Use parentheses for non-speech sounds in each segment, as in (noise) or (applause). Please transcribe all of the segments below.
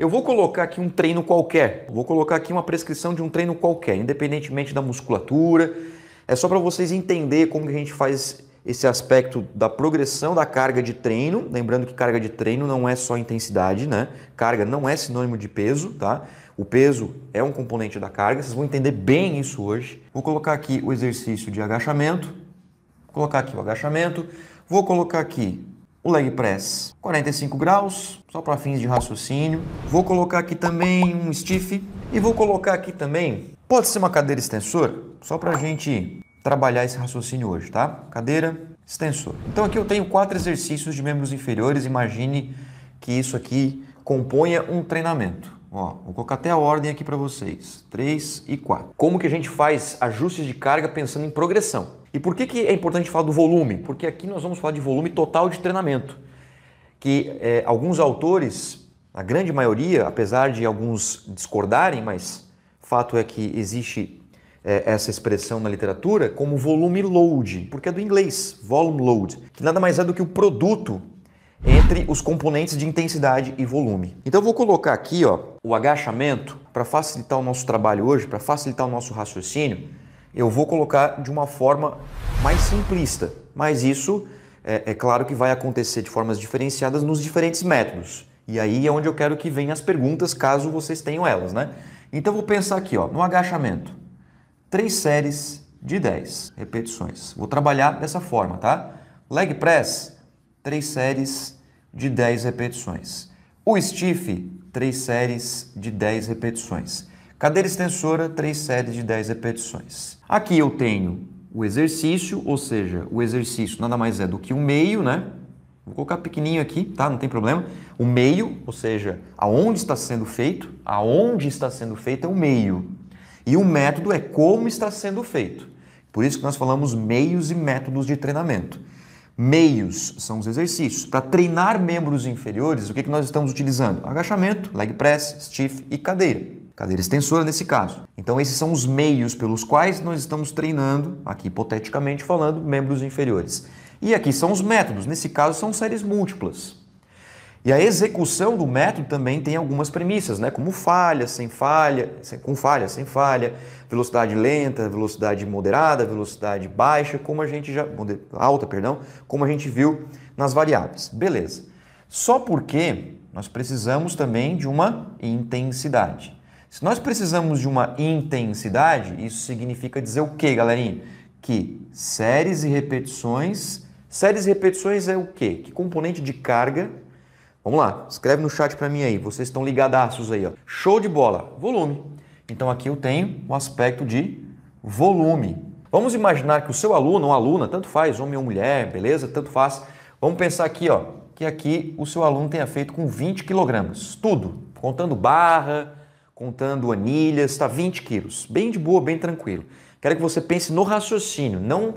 Eu vou colocar aqui um treino qualquer, vou colocar aqui uma prescrição de um treino qualquer, independentemente da musculatura. É só para vocês entenderem como que a gente faz esse aspecto da progressão da carga de treino. Lembrando que carga de treino não é só intensidade, né? Carga não é sinônimo de peso, tá? O peso é um componente da carga, vocês vão entender bem isso hoje. Vou colocar aqui o exercício de agachamento, vou colocar aqui o agachamento, vou colocar aqui o leg press 45 graus, só para fins de raciocínio. Vou colocar aqui também um stiff e vou colocar aqui também, pode ser uma cadeira extensora, só para a gente trabalhar esse raciocínio hoje, tá? Cadeira, extensor. Então aqui eu tenho quatro exercícios de membros inferiores. Imagine que isso aqui componha um treinamento. Ó, vou colocar até a ordem aqui para vocês. 3 e 4. Como que a gente faz ajustes de carga pensando em progressão? E por que, que é importante falar do volume? Porque aqui nós vamos falar de volume total de treinamento. Que é, alguns autores, a grande maioria, apesar de alguns discordarem, mas fato é que existe é, essa expressão na literatura como volume load, porque é do inglês, volume load, que nada mais é do que o produto entre os componentes de intensidade e volume. Então eu vou colocar aqui ó, o agachamento para facilitar o nosso trabalho hoje, para facilitar o nosso raciocínio, eu vou colocar de uma forma mais simplista, mas isso é, é claro que vai acontecer de formas diferenciadas nos diferentes métodos. E aí é onde eu quero que venham as perguntas, caso vocês tenham elas, né? Então vou pensar aqui, ó, no agachamento três séries de 10 repetições. Vou trabalhar dessa forma, tá? Leg press, três séries de 10 repetições. O stiff, três séries de 10 repetições. Cadeira extensora, três séries de 10 repetições. Aqui eu tenho o exercício, ou seja, o exercício nada mais é do que o meio, né? Vou colocar pequenininho aqui, tá? Não tem problema. O meio, ou seja, aonde está sendo feito, aonde está sendo feito é o meio. E o método é como está sendo feito. Por isso que nós falamos meios e métodos de treinamento. Meios são os exercícios. Para treinar membros inferiores, o que, que nós estamos utilizando? Agachamento, leg press, stiff e cadeira. Cadeira extensora nesse caso. Então, esses são os meios pelos quais nós estamos treinando, aqui hipoteticamente falando, membros inferiores. E aqui são os métodos. Nesse caso, são séries múltiplas. E a execução do método também tem algumas premissas, né? como falha, sem falha, com falha, sem falha, velocidade lenta, velocidade moderada, velocidade baixa, como a gente já alta, perdão, como a gente viu nas variáveis. Beleza. Só porque nós precisamos também de uma intensidade. Se nós precisamos de uma intensidade, isso significa dizer o quê, galerinha? Que séries e repetições, séries e repetições é o quê? Que componente de carga Vamos lá, escreve no chat para mim aí. Vocês estão ligadaços aí, ó. Show de bola. Volume. Então aqui eu tenho o aspecto de volume. Vamos imaginar que o seu aluno ou aluna, tanto faz, homem ou mulher, beleza? Tanto faz. Vamos pensar aqui, ó, que aqui o seu aluno tenha feito com 20 quilogramas. Tudo. Contando barra, contando anilhas, está 20 quilos. Bem de boa, bem tranquilo. Quero que você pense no raciocínio, não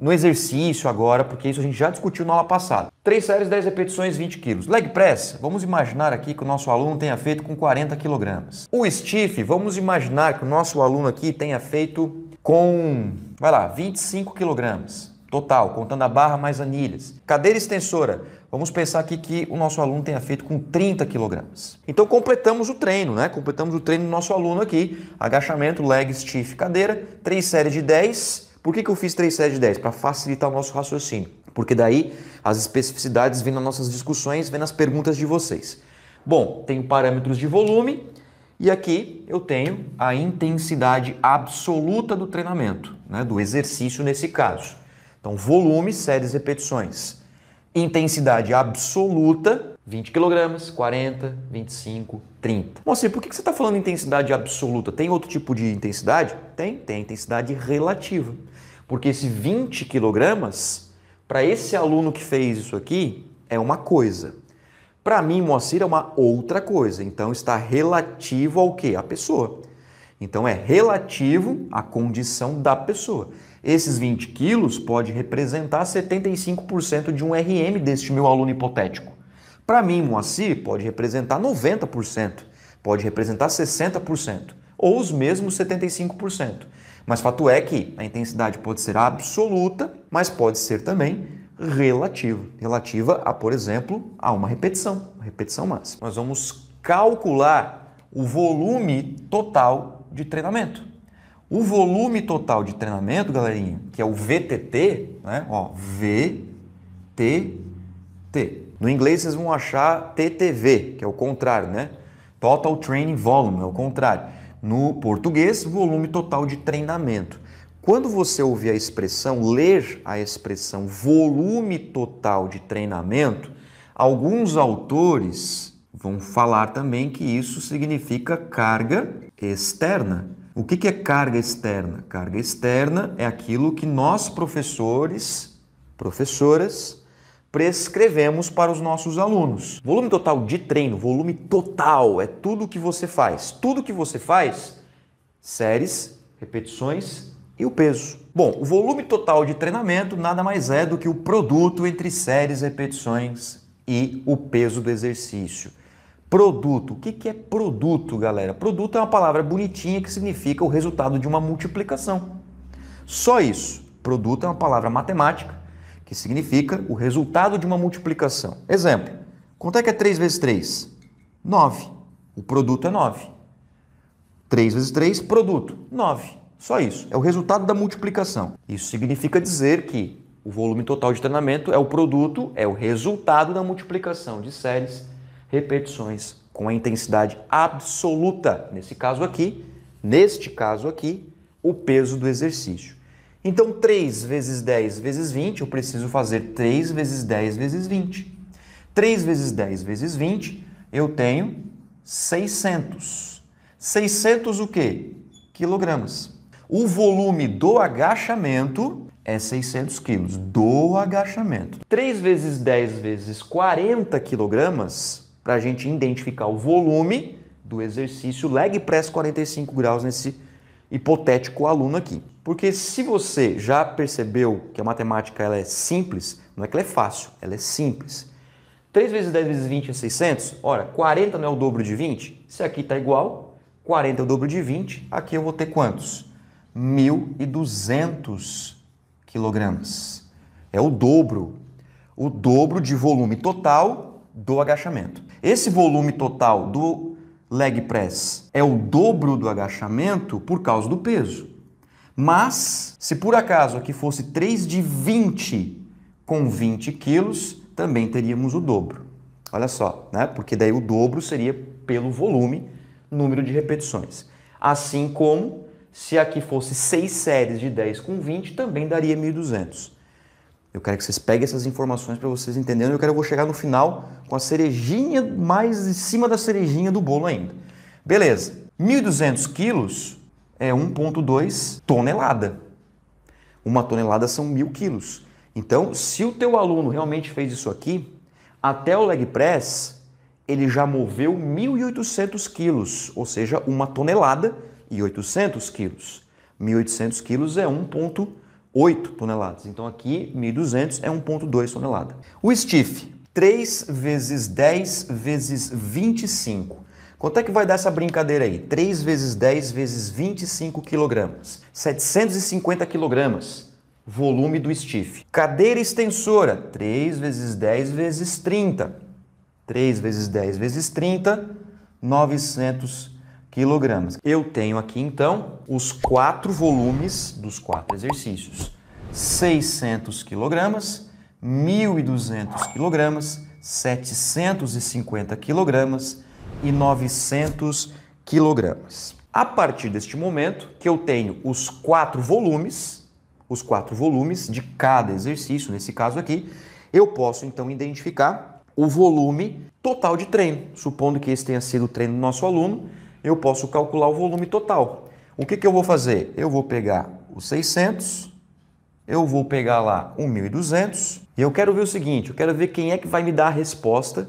no exercício agora, porque isso a gente já discutiu na aula passada. Três séries, 10 repetições, 20 quilos. Leg press, vamos imaginar aqui que o nosso aluno tenha feito com 40 quilogramas. O stiff, vamos imaginar que o nosso aluno aqui tenha feito com, vai lá, 25 quilogramas. Total, contando a barra mais anilhas. Cadeira extensora, vamos pensar aqui que o nosso aluno tenha feito com 30 quilogramas. Então completamos o treino, né? Completamos o treino do nosso aluno aqui. Agachamento, leg, stiff, cadeira, três séries de 10 por que, que eu fiz 3 séries de 10? Para facilitar o nosso raciocínio. Porque daí as especificidades vêm nas nossas discussões, vêm nas perguntas de vocês. Bom, tenho parâmetros de volume e aqui eu tenho a intensidade absoluta do treinamento, né, do exercício nesse caso. Então, volume, séries, repetições. Intensidade absoluta, 20 kg, 40, 25, 30. Moacir, por que você está falando intensidade absoluta? Tem outro tipo de intensidade? Tem, tem a intensidade relativa. Porque esse 20 quilogramas, para esse aluno que fez isso aqui, é uma coisa. Para mim, Moacir, é uma outra coisa. Então, está relativo ao que? A pessoa. Então, é relativo à condição da pessoa. Esses 20 quilos pode representar 75% de um RM deste meu aluno hipotético. Para mim, Moacir, pode representar 90%, pode representar 60%, ou os mesmos 75%. Mas fato é que a intensidade pode ser absoluta, mas pode ser também relativa. Relativa a, por exemplo, a uma repetição, uma repetição máxima. Nós vamos calcular o volume total de treinamento. O volume total de treinamento, galerinha, que é o VTT, né? Ó, VTT. No inglês vocês vão achar TTV, que é o contrário, né? Total Training Volume, é o contrário. No português, volume total de treinamento. Quando você ouvir a expressão, ler a expressão volume total de treinamento, alguns autores vão falar também que isso significa carga externa. O que é carga externa? Carga externa é aquilo que nós, professores, professoras, prescrevemos para os nossos alunos. Volume total de treino, volume total, é tudo que você faz. Tudo que você faz, séries, repetições e o peso. Bom, o volume total de treinamento nada mais é do que o produto entre séries, repetições e o peso do exercício. Produto. O que é produto, galera? Produto é uma palavra bonitinha que significa o resultado de uma multiplicação. Só isso. Produto é uma palavra matemática que significa o resultado de uma multiplicação. Exemplo: quanto é que é 3 vezes 3? 9. O produto é 9. 3 vezes 3, produto, 9. Só isso. É o resultado da multiplicação. Isso significa dizer que o volume total de treinamento é o produto, é o resultado da multiplicação de séries, repetições com a intensidade absoluta. Nesse caso aqui, neste caso aqui, o peso do exercício. Então, 3 vezes 10 vezes 20, eu preciso fazer 3 vezes 10 vezes 20. 3 vezes 10 vezes 20, eu tenho 600. 600 o quê? Quilogramas. O volume do agachamento é 600 quilos, do agachamento. 3 vezes 10 vezes 40 quilogramas, para a gente identificar o volume do exercício leg press 45 graus nesse hipotético aluno aqui. Porque se você já percebeu que a matemática ela é simples, não é que ela é fácil, ela é simples. 3 vezes 10 vezes 20 é 600? Ora, 40 não é o dobro de 20? Se aqui está igual, 40 é o dobro de 20, aqui eu vou ter quantos? 1.200 quilogramas. É o dobro, o dobro de volume total do agachamento. Esse volume total do leg press é o dobro do agachamento por causa do peso. Mas, se por acaso aqui fosse 3 de 20 com 20 quilos, também teríamos o dobro. Olha só, né? Porque daí o dobro seria pelo volume, número de repetições. Assim como se aqui fosse 6 séries de 10 com 20, também daria 1.200. Eu quero que vocês peguem essas informações para vocês entenderem. Eu quero que eu vou chegar no final com a cerejinha mais em cima da cerejinha do bolo ainda. Beleza. 1.200 quilos é 1,2 tonelada. Uma tonelada são mil quilos. Então, se o teu aluno realmente fez isso aqui, até o leg press, ele já moveu 1.800 quilos, ou seja, uma tonelada e 800 quilos. 1.800 quilos é 1,8 toneladas. Então aqui 1.200 é 1,2 tonelada. O stiff, 3 vezes 10 vezes 25. Quanto é que vai dar essa brincadeira aí? 3 vezes 10 vezes 25 quilogramas. 750 quilogramas. Volume do stiff. Cadeira extensora, 3 vezes 10 vezes 30. 3 vezes 10 vezes 30, 900 quilogramas. Eu tenho aqui então os quatro volumes dos quatro exercícios: 600 quilogramas, 1.200 quilogramas, 750 quilogramas e 900 quilogramas. A partir deste momento que eu tenho os quatro volumes, os quatro volumes de cada exercício, nesse caso aqui, eu posso então identificar o volume total de treino, supondo que esse tenha sido o treino do nosso aluno eu posso calcular o volume total. O que, que eu vou fazer? Eu vou pegar os 600, eu vou pegar lá 1.200 e eu quero ver o seguinte, eu quero ver quem é que vai me dar a resposta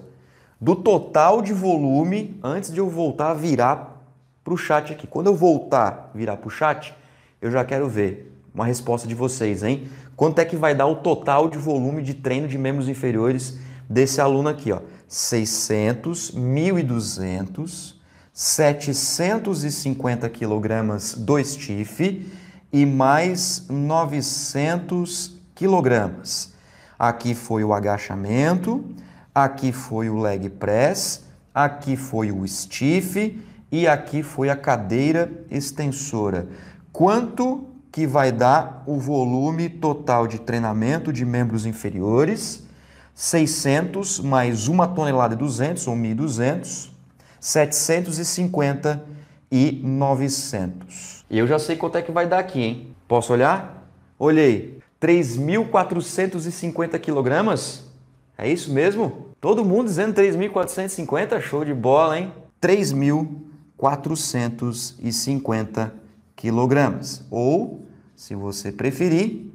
do total de volume antes de eu voltar a virar para o chat aqui. Quando eu voltar a virar para o chat, eu já quero ver uma resposta de vocês, hein? Quanto é que vai dar o total de volume de treino de membros inferiores desse aluno aqui, ó? 600, 1.200, 750 quilogramas do stiff e mais 900 quilogramas. Aqui foi o agachamento, aqui foi o leg press, aqui foi o stiff e aqui foi a cadeira extensora. Quanto que vai dar o volume total de treinamento de membros inferiores? 600 mais 1 tonelada e 200 ou 1.200, 750 e 900. E eu já sei quanto é que vai dar aqui, hein? Posso olhar? Olhei. 3.450 quilogramas? É isso mesmo? Todo mundo dizendo 3.450? Show de bola, hein? 3.450 quilogramas. Ou, se você preferir,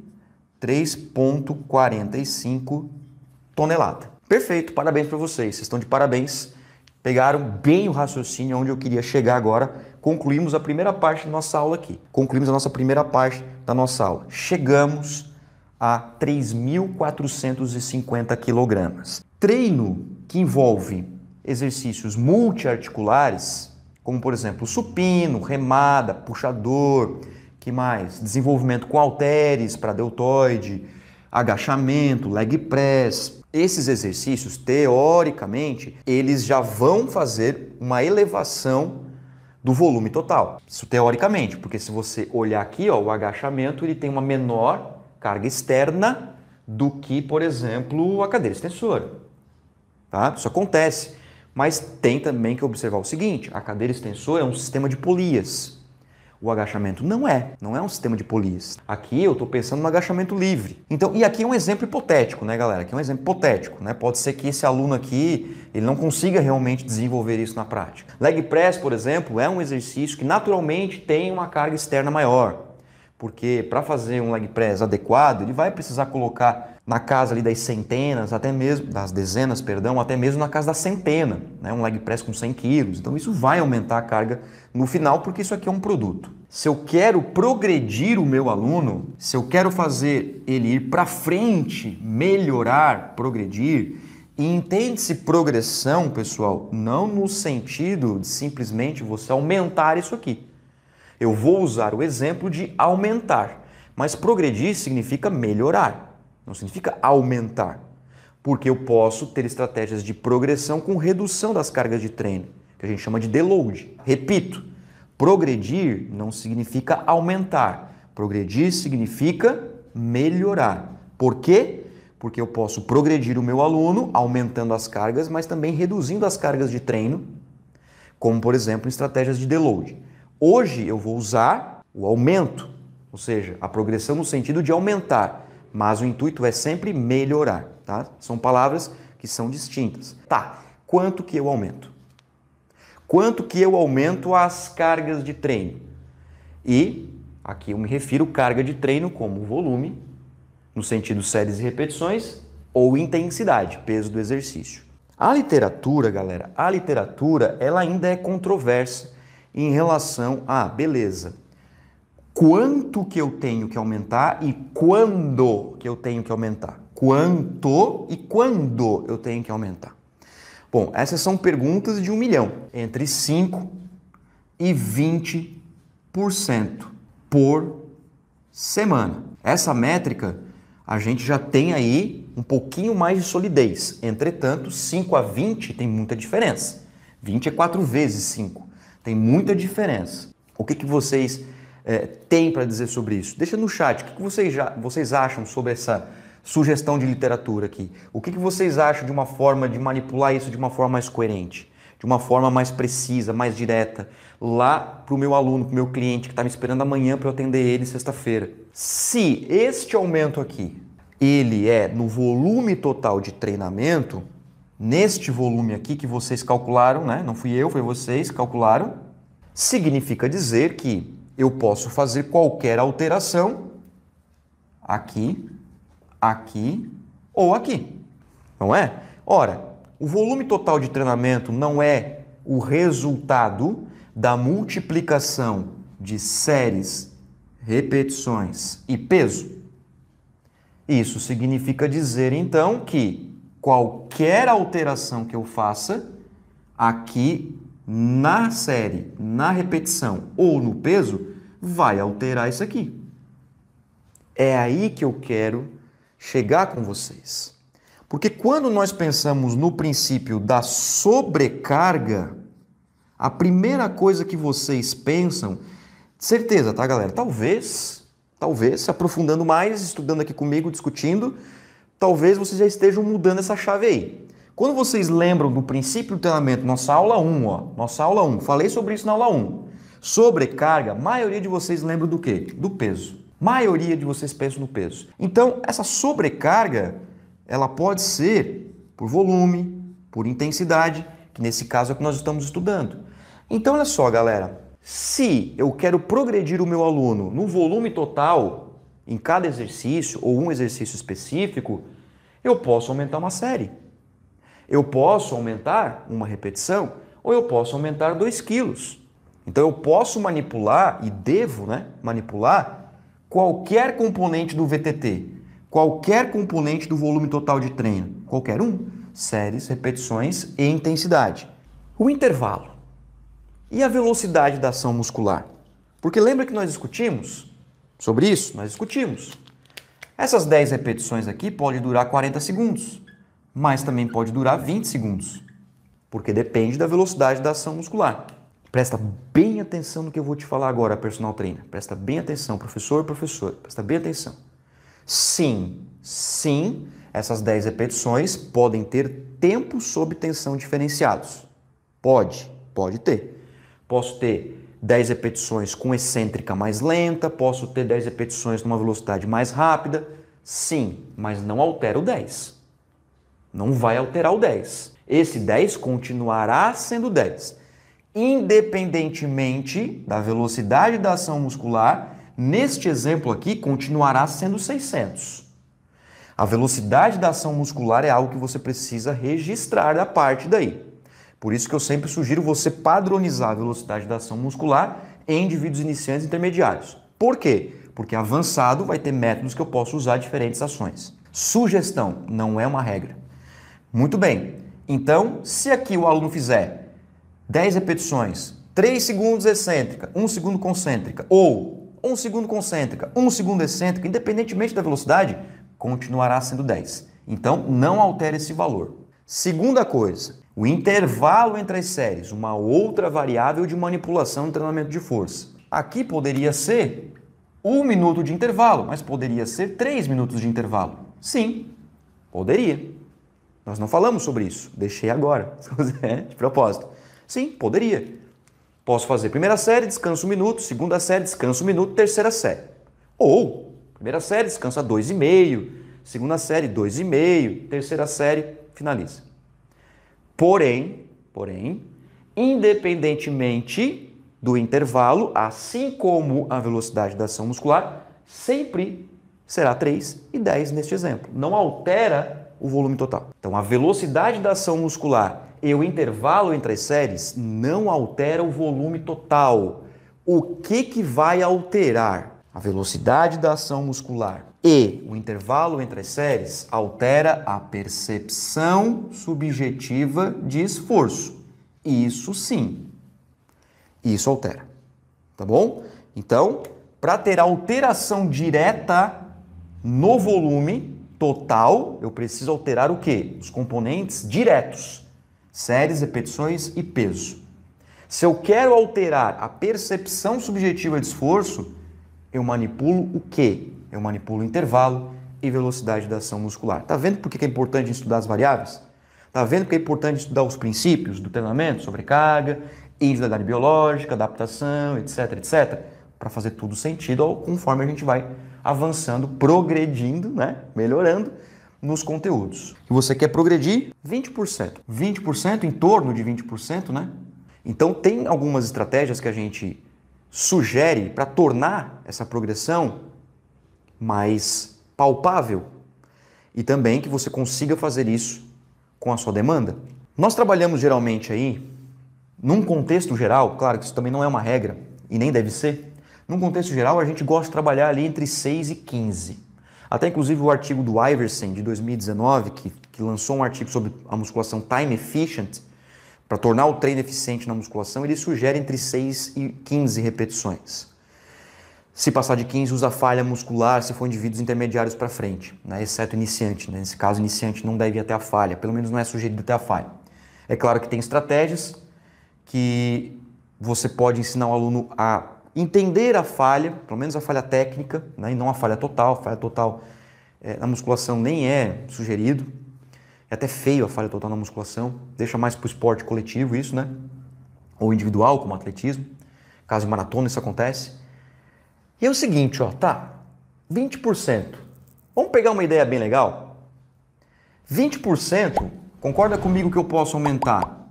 3,45 tonelada. Perfeito, parabéns para vocês. Vocês estão de parabéns. Pegaram bem o raciocínio onde eu queria chegar agora. Concluímos a primeira parte da nossa aula aqui. Concluímos a nossa primeira parte da nossa aula. Chegamos a 3.450 quilogramas. Treino que envolve exercícios multiarticulares, como por exemplo supino, remada, puxador, que mais? Desenvolvimento com halteres para deltoide, agachamento, leg press. Esses exercícios, teoricamente, eles já vão fazer uma elevação do volume total. Isso teoricamente, porque se você olhar aqui, ó, o agachamento ele tem uma menor carga externa do que, por exemplo, a cadeira extensora. Tá? Isso acontece. Mas tem também que observar o seguinte: a cadeira extensora é um sistema de polias. O agachamento não é, não é um sistema de polias. Aqui eu estou pensando no agachamento livre. Então, e aqui é um exemplo hipotético, né, galera? Aqui é um exemplo hipotético, né? Pode ser que esse aluno aqui ele não consiga realmente desenvolver isso na prática. Leg press, por exemplo, é um exercício que naturalmente tem uma carga externa maior porque para fazer um leg press adequado, ele vai precisar colocar na casa ali das centenas, até mesmo das dezenas, perdão, até mesmo na casa da centena, né? um leg press com 100 quilos. Então isso vai aumentar a carga no final, porque isso aqui é um produto. Se eu quero progredir o meu aluno, se eu quero fazer ele ir para frente, melhorar, progredir, e entende-se progressão, pessoal, não no sentido de simplesmente você aumentar isso aqui. Eu vou usar o exemplo de aumentar, mas progredir significa melhorar, não significa aumentar, porque eu posso ter estratégias de progressão com redução das cargas de treino, que a gente chama de deload. Repito, progredir não significa aumentar, progredir significa melhorar. Por quê? Porque eu posso progredir o meu aluno aumentando as cargas, mas também reduzindo as cargas de treino, como por exemplo estratégias de deload. Hoje eu vou usar o aumento, ou seja, a progressão no sentido de aumentar, mas o intuito é sempre melhorar, tá? São palavras que são distintas. Tá, quanto que eu aumento? Quanto que eu aumento as cargas de treino? E aqui eu me refiro carga de treino como volume, no sentido séries e repetições, ou intensidade, peso do exercício. A literatura, galera, a literatura, ela ainda é controversa em relação a, beleza, quanto que eu tenho que aumentar e quando que eu tenho que aumentar. Quanto e quando eu tenho que aumentar. Bom, essas são perguntas de um milhão, entre 5 e 20% por semana. Essa métrica a gente já tem aí um pouquinho mais de solidez. Entretanto, 5 a 20 tem muita diferença. 20 é 4 vezes 5. Tem muita diferença. O que, que vocês é, têm para dizer sobre isso? Deixa no chat. O que, vocês, já, vocês acham sobre essa sugestão de literatura aqui? O que, que vocês acham de uma forma de manipular isso de uma forma mais coerente? De uma forma mais precisa, mais direta, lá para o meu aluno, para o meu cliente que está me esperando amanhã para eu atender ele sexta-feira. Se este aumento aqui ele é no volume total de treinamento, neste volume aqui que vocês calcularam, né? não fui eu, foi vocês que calcularam, significa dizer que eu posso fazer qualquer alteração aqui, aqui ou aqui. Não é? Ora, o volume total de treinamento não é o resultado da multiplicação de séries, repetições e peso. Isso significa dizer então que qualquer alteração que eu faça aqui na série, na repetição ou no peso, vai alterar isso aqui. É aí que eu quero chegar com vocês. Porque quando nós pensamos no princípio da sobrecarga, a primeira coisa que vocês pensam, certeza, tá, galera? Talvez, talvez, se aprofundando mais, estudando aqui comigo, discutindo, talvez vocês já estejam mudando essa chave aí. Quando vocês lembram do princípio do treinamento, nossa aula 1, ó, nossa aula 1, falei sobre isso na aula 1. Sobrecarga, maioria de vocês lembra do quê? Do peso. Maioria de vocês pensam no peso. Então, essa sobrecarga, ela pode ser por volume, por intensidade, que nesse caso é o que nós estamos estudando. Então, olha só, galera. Se eu quero progredir o meu aluno no volume total, em cada exercício ou um exercício específico, eu posso aumentar uma série. Eu posso aumentar uma repetição ou eu posso aumentar 2 quilos. Então eu posso manipular e devo né, manipular qualquer componente do VTT, qualquer componente do volume total de treino, qualquer um, séries, repetições e intensidade. O intervalo e a velocidade da ação muscular. Porque lembra que nós discutimos sobre isso? Nós discutimos. Essas 10 repetições aqui podem durar 40 segundos mas também pode durar 20 segundos, porque depende da velocidade da ação muscular. Presta bem atenção no que eu vou te falar agora, personal trainer. Presta bem atenção, professor, professor. Presta bem atenção. Sim, sim, essas 10 repetições podem ter tempos sob tensão diferenciados. Pode, pode ter. Posso ter 10 repetições com excêntrica mais lenta, posso ter 10 repetições numa velocidade mais rápida. Sim, mas não altera o 10. Não vai alterar o 10. Esse 10 continuará sendo 10. Independentemente da velocidade da ação muscular, neste exemplo aqui continuará sendo 600. A velocidade da ação muscular é algo que você precisa registrar da parte daí. Por isso que eu sempre sugiro você padronizar a velocidade da ação muscular em indivíduos iniciantes e intermediários. Por quê? Porque avançado vai ter métodos que eu posso usar diferentes ações. Sugestão, não é uma regra. Muito bem. Então, se aqui o aluno fizer 10 repetições, 3 segundos excêntrica, 1 segundo concêntrica, ou 1 segundo concêntrica, 1 segundo excêntrica, independentemente da velocidade, continuará sendo 10. Então, não altere esse valor. Segunda coisa, o intervalo entre as séries, uma outra variável de manipulação no treinamento de força. Aqui poderia ser um minuto de intervalo, mas poderia ser três minutos de intervalo. Sim, poderia. Nós não falamos sobre isso. Deixei agora, (laughs) de propósito. Sim, poderia. Posso fazer primeira série, descanso um minuto, segunda série, descanso um minuto, terceira série. Ou, primeira série, descansa dois e meio, segunda série, dois e meio, terceira série, finaliza. Porém, porém, independentemente do intervalo, assim como a velocidade da ação muscular, sempre será 3 e 10 neste exemplo. Não altera o volume total. Então, a velocidade da ação muscular e o intervalo entre as séries não altera o volume total. O que, que vai alterar? A velocidade da ação muscular e o intervalo entre as séries altera a percepção subjetiva de esforço. Isso sim. Isso altera. Tá bom? Então, para ter alteração direta no volume, total, eu preciso alterar o quê? Os componentes diretos, séries, repetições e peso. Se eu quero alterar a percepção subjetiva de esforço, eu manipulo o quê? Eu manipulo o intervalo e velocidade da ação muscular. Tá vendo por que é importante estudar as variáveis? Tá vendo que é importante estudar os princípios do treinamento, sobrecarga, individualidade biológica, adaptação, etc, etc, para fazer tudo sentido conforme a gente vai avançando, progredindo, né? melhorando nos conteúdos. E você quer progredir 20%. 20% em torno de 20%, né? Então tem algumas estratégias que a gente sugere para tornar essa progressão mais palpável e também que você consiga fazer isso com a sua demanda. Nós trabalhamos geralmente aí num contexto geral, claro que isso também não é uma regra e nem deve ser, num contexto geral, a gente gosta de trabalhar ali entre 6 e 15. Até inclusive o artigo do Iverson, de 2019, que, que lançou um artigo sobre a musculação time efficient, para tornar o treino eficiente na musculação, ele sugere entre 6 e 15 repetições. Se passar de 15, usa falha muscular se for indivíduos intermediários para frente, né? exceto iniciante. Né? Nesse caso, iniciante não deve ir até a falha, pelo menos não é sugerido até a falha. É claro que tem estratégias que você pode ensinar o aluno a entender a falha, pelo menos a falha técnica, né? e não a falha total. A falha total é, na musculação nem é sugerido. É até feio a falha total na musculação, deixa mais para o esporte coletivo isso, né? Ou individual, como atletismo. Caso de maratona isso acontece. E é o seguinte, ó, tá? 20%. Vamos pegar uma ideia bem legal? 20%, concorda comigo que eu posso aumentar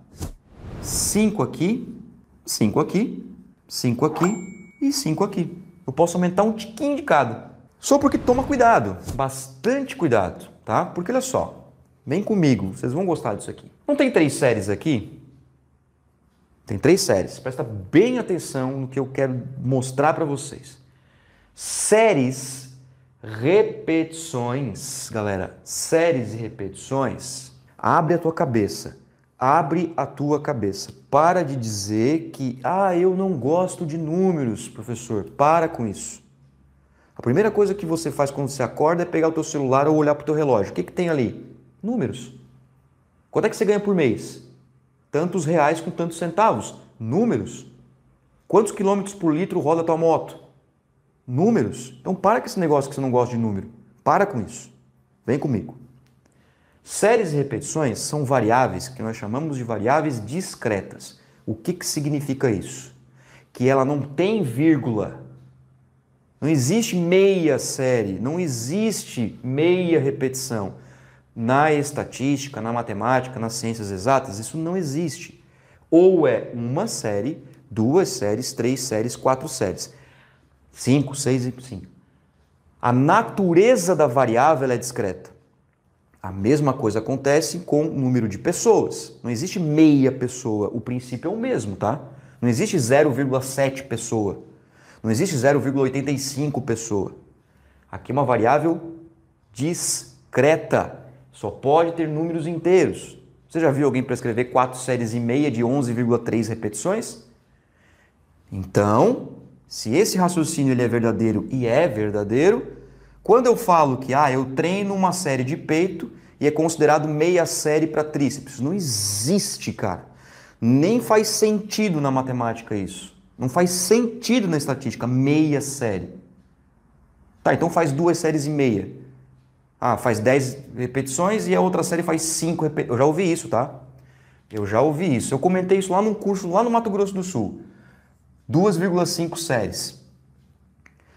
5 aqui, 5 aqui, 5 aqui e 5 aqui. Eu posso aumentar um tiquinho de cada. Só porque toma cuidado, bastante cuidado, tá? Porque olha só, vem comigo, vocês vão gostar disso aqui. Não tem três séries aqui? Tem três séries. Presta bem atenção no que eu quero mostrar para vocês. Séries, repetições, galera, séries e repetições. Abre a tua cabeça. Abre a tua cabeça. Para de dizer que, ah, eu não gosto de números, professor. Para com isso. A primeira coisa que você faz quando você acorda é pegar o teu celular ou olhar para o teu relógio. O que, que tem ali? Números. Quanto é que você ganha por mês? Tantos reais com tantos centavos. Números. Quantos quilômetros por litro roda a tua moto? Números. Então para com esse negócio que você não gosta de número. Para com isso. Vem comigo. Séries e repetições são variáveis que nós chamamos de variáveis discretas. O que, que significa isso? Que ela não tem vírgula. Não existe meia série, não existe meia repetição. Na estatística, na matemática, nas ciências exatas, isso não existe. Ou é uma série, duas séries, três séries, quatro séries. 5, 6 e 5. A natureza da variável é discreta. A mesma coisa acontece com o número de pessoas. Não existe meia pessoa, o princípio é o mesmo, tá? Não existe 0,7 pessoa. Não existe 0,85 pessoa. Aqui é uma variável discreta. Só pode ter números inteiros. Você já viu alguém para escrever 4 séries e meia de 11,3 repetições? Então, se esse raciocínio ele é verdadeiro e é verdadeiro, quando eu falo que ah, eu treino uma série de peito e é considerado meia série para tríceps, não existe, cara. Nem faz sentido na matemática isso. Não faz sentido na estatística meia série. Tá, então faz duas séries e meia. Ah, faz 10 repetições e a outra série faz 5 repetições. Eu já ouvi isso, tá? Eu já ouvi isso. Eu comentei isso lá num curso lá no Mato Grosso do Sul. 2,5 séries.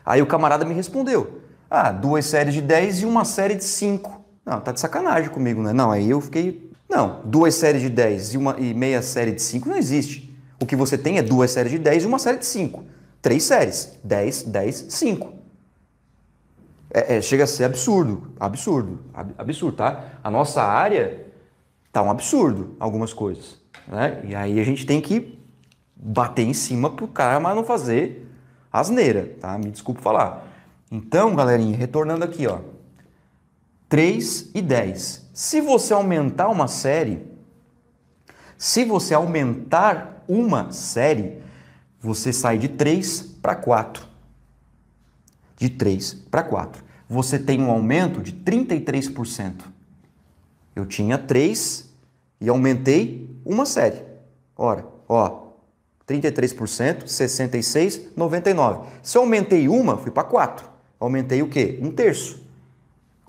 Aí o camarada me respondeu: Ah, duas séries de 10 e uma série de 5. Não, tá de sacanagem comigo, né? Não, aí eu fiquei. Não, duas séries de 10 e, uma, e meia série de 5 não existe. O que você tem é duas séries de 10 e uma série de 5. Três séries: 10, 10, 5. É, é, chega a ser absurdo, absurdo, ab, absurdo, tá? A nossa área tá um absurdo, algumas coisas, né? E aí a gente tem que bater em cima pro cara, mas não fazer asneira, tá? Me desculpe falar. Então, galerinha, retornando aqui, ó. 3 e 10. Se você aumentar uma série, se você aumentar uma série, você sai de 3 para 4. De 3 para 4. Você tem um aumento de 33%. Eu tinha 3 e aumentei uma série. Ora, ó, 33%, 66%, 99%. Se eu aumentei uma, fui para 4. Aumentei o quê? Um terço.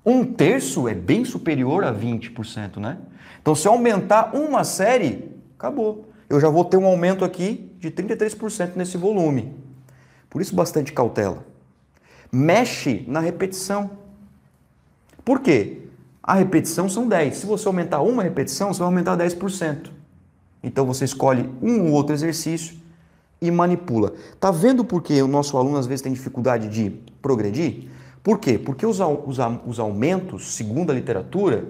Um terço é bem superior a 20%, né? Então, se eu aumentar uma série, acabou. Eu já vou ter um aumento aqui de 33% nesse volume. Por isso, bastante cautela. Mexe na repetição. Por quê? A repetição são 10. Se você aumentar uma repetição, você vai aumentar 10%. Então você escolhe um ou outro exercício e manipula. Tá vendo por que o nosso aluno às vezes tem dificuldade de progredir? Por quê? Porque os, os, os aumentos, segundo a literatura,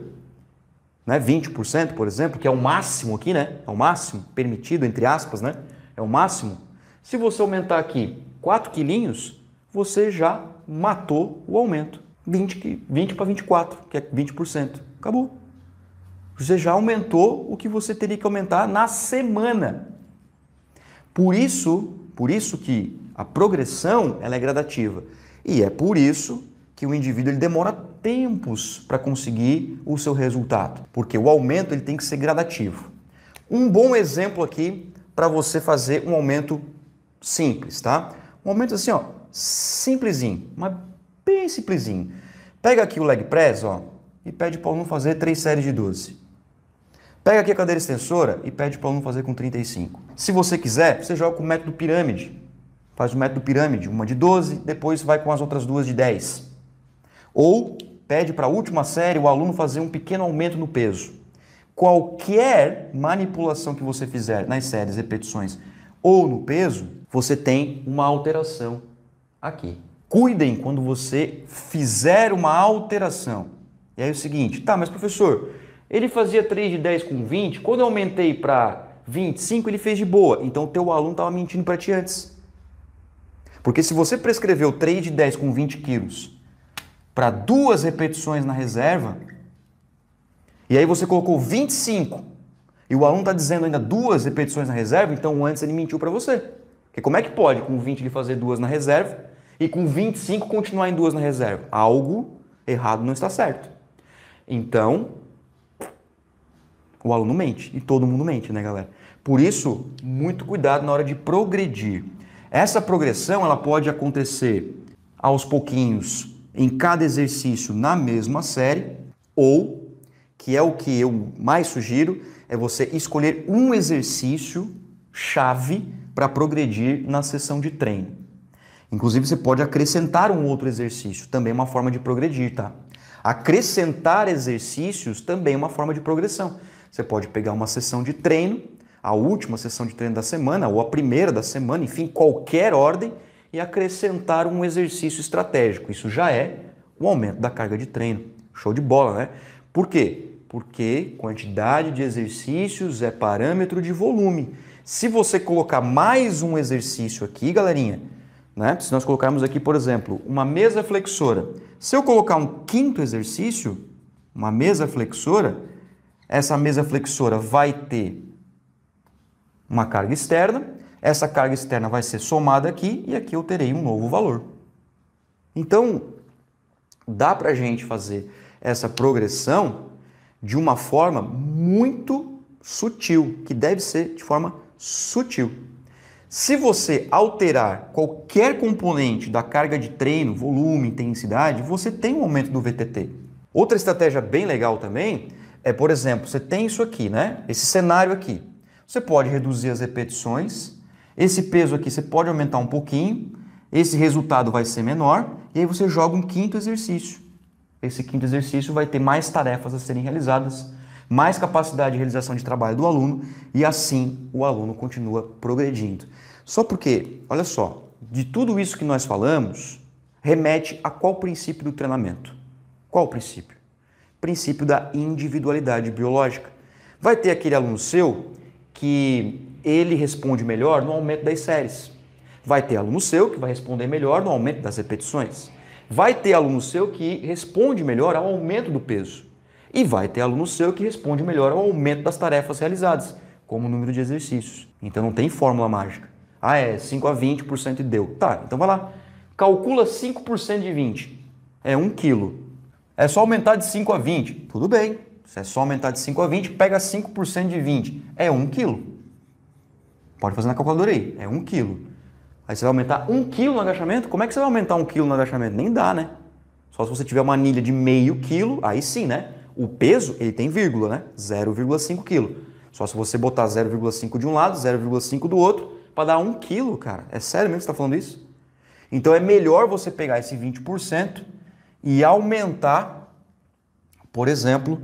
né, 20%, por exemplo, que é o máximo aqui, né? É o máximo permitido, entre aspas, né? É o máximo. Se você aumentar aqui 4 quilinhos, você já matou o aumento. 20, 20 para 24, que é 20%. Acabou você já aumentou o que você teria que aumentar na semana. Por isso, por isso que A progressão ela é gradativa. E é por isso que o indivíduo ele demora tempos para conseguir o seu resultado, porque o aumento ele tem que ser gradativo. Um bom exemplo aqui para você fazer um aumento simples, tá? Um aumento assim, ó, simplesinho, mas bem simplesinho. Pega aqui o leg press, ó, e pede para o aluno fazer 3 séries de 12. Pega aqui a cadeira extensora e pede para o aluno fazer com 35. Se você quiser, você joga com o método pirâmide. Faz o método pirâmide, uma de 12, depois vai com as outras duas de 10. Ou pede para a última série o aluno fazer um pequeno aumento no peso. Qualquer manipulação que você fizer nas séries, repetições ou no peso, você tem uma alteração aqui. Cuidem quando você fizer uma alteração. E aí é o seguinte, tá, mas professor, ele fazia 3 de 10 com 20, quando eu aumentei para 25, ele fez de boa. Então o teu aluno estava mentindo para ti antes. Porque se você prescreveu 3 de 10 com 20 quilos para duas repetições na reserva, e aí você colocou 25 e o aluno está dizendo ainda duas repetições na reserva, então antes ele mentiu para você. Porque como é que pode com 20 ele fazer duas na reserva e com 25 continuar em duas na reserva? Algo errado não está certo. Então, o aluno mente e todo mundo mente, né, galera? Por isso, muito cuidado na hora de progredir. Essa progressão ela pode acontecer aos pouquinhos em cada exercício na mesma série ou que é o que eu mais sugiro, é você escolher um exercício chave para progredir na sessão de treino. Inclusive, você pode acrescentar um outro exercício, também é uma forma de progredir, tá? Acrescentar exercícios também é uma forma de progressão. Você pode pegar uma sessão de treino, a última sessão de treino da semana, ou a primeira da semana, enfim, qualquer ordem, e acrescentar um exercício estratégico. Isso já é o aumento da carga de treino. Show de bola, né? Por quê? porque quantidade de exercícios é parâmetro de volume. Se você colocar mais um exercício aqui, galerinha, né? Se nós colocarmos aqui, por exemplo, uma mesa flexora. Se eu colocar um quinto exercício, uma mesa flexora, essa mesa flexora vai ter uma carga externa, essa carga externa vai ser somada aqui e aqui eu terei um novo valor. Então, dá para a gente fazer essa progressão de uma forma muito sutil, que deve ser de forma sutil. Se você alterar qualquer componente da carga de treino, volume, intensidade, você tem um aumento do VTT. Outra estratégia bem legal também é, por exemplo, você tem isso aqui, né? Esse cenário aqui. Você pode reduzir as repetições, esse peso aqui você pode aumentar um pouquinho, esse resultado vai ser menor, e aí você joga um quinto exercício esse quinto exercício vai ter mais tarefas a serem realizadas, mais capacidade de realização de trabalho do aluno e assim o aluno continua progredindo. Só porque, olha só, de tudo isso que nós falamos, remete a qual princípio do treinamento? Qual princípio? Princípio da individualidade biológica. Vai ter aquele aluno seu que ele responde melhor no aumento das séries. Vai ter aluno seu que vai responder melhor no aumento das repetições. Vai ter aluno seu que responde melhor ao aumento do peso. E vai ter aluno seu que responde melhor ao aumento das tarefas realizadas, como o número de exercícios. Então não tem fórmula mágica. Ah, é 5 a 20% e deu. Tá, então vai lá. Calcula 5% de 20. É 1 quilo. É só aumentar de 5 a 20. Tudo bem. Se é só aumentar de 5 a 20, pega 5% de 20. É 1 quilo. Pode fazer na calculadora aí. É 1 quilo. Aí você vai aumentar um quilo no agachamento? Como é que você vai aumentar um quilo no agachamento? Nem dá, né? Só se você tiver uma anilha de meio quilo, aí sim, né? O peso, ele tem vírgula, né? 0,5 quilo. Só se você botar 0,5 de um lado, 0,5 do outro, para dar um quilo, cara. É sério mesmo que você está falando isso? Então é melhor você pegar esse 20% e aumentar, por exemplo,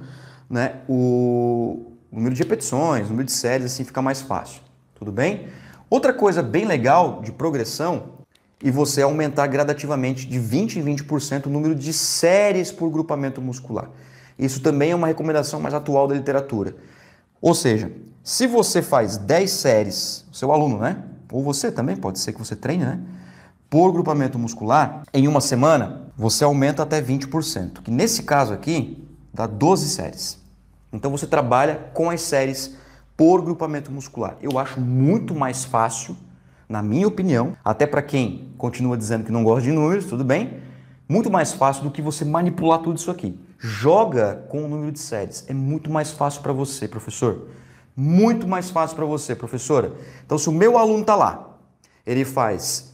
né, o número de repetições, o número de séries, assim fica mais fácil. Tudo bem? Outra coisa bem legal de progressão e você aumentar gradativamente de 20 em 20% o número de séries por grupamento muscular. Isso também é uma recomendação mais atual da literatura. Ou seja, se você faz 10 séries, seu aluno, né? Ou você também, pode ser que você treine, né? Por grupamento muscular, em uma semana, você aumenta até 20%, que nesse caso aqui dá 12 séries. Então você trabalha com as séries por grupamento muscular. Eu acho muito mais fácil na minha opinião, até para quem continua dizendo que não gosta de números, tudo bem, muito mais fácil do que você manipular tudo isso aqui. Joga com o número de séries. É muito mais fácil para você, professor. Muito mais fácil para você, professora. Então, se o meu aluno está lá, ele faz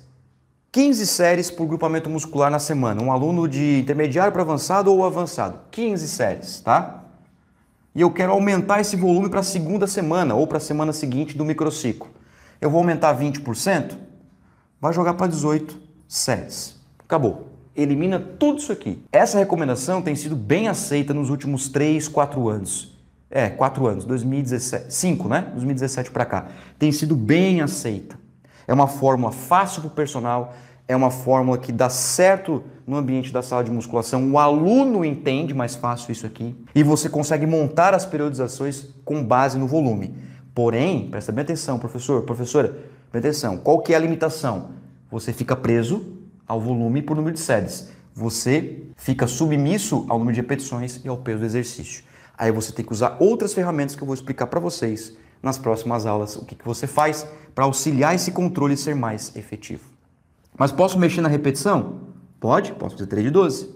15 séries por grupamento muscular na semana, um aluno de intermediário para avançado ou avançado, 15 séries, tá? E eu quero aumentar esse volume para a segunda semana ou para a semana seguinte do microciclo. Eu vou aumentar 20%? Vai jogar para 18 séries. Acabou elimina tudo isso aqui. Essa recomendação tem sido bem aceita nos últimos 3, 4 anos. É, 4 anos, 2017, 5, né? 2017 para cá. Tem sido bem aceita. É uma fórmula fácil para o personal, é uma fórmula que dá certo no ambiente da sala de musculação. O aluno entende mais fácil isso aqui e você consegue montar as periodizações com base no volume. Porém, presta bem atenção, professor, professora, presta atenção. Qual que é a limitação? Você fica preso ao volume por número de séries. Você fica submisso ao número de repetições e ao peso do exercício. Aí você tem que usar outras ferramentas que eu vou explicar para vocês nas próximas aulas. O que, que você faz para auxiliar esse controle ser mais efetivo. Mas posso mexer na repetição? Pode, posso fazer 3 de 12.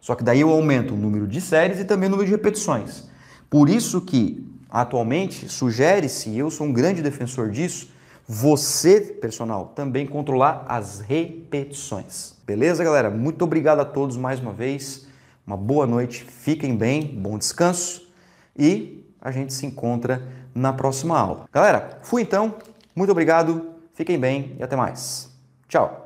Só que daí eu aumento o número de séries e também o número de repetições. Por isso que, atualmente, sugere-se, e eu sou um grande defensor disso, você, personal, também controlar as repetições. Beleza, galera? Muito obrigado a todos mais uma vez. Uma boa noite, fiquem bem, bom descanso e a gente se encontra na próxima aula. Galera, fui então. Muito obrigado, fiquem bem e até mais. Tchau.